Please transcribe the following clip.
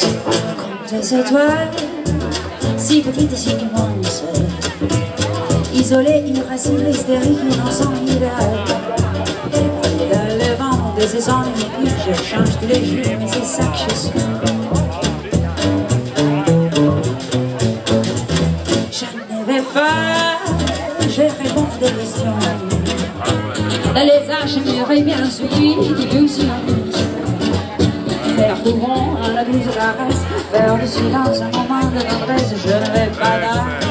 Compte ces étoiles, si petites et si immenses, isolées, irascibles, hystériques, innocents, idéales. Le vent de ces ennuis, je change tous les jours, mais c'est ça que je suis. Je ne vais pas, je réponds des questions. Dans les âges, j'aimerais bien celui d'illusion. Faire courant à la douce caresse, faire du silence un moment de tendresse, je ne vais pas là.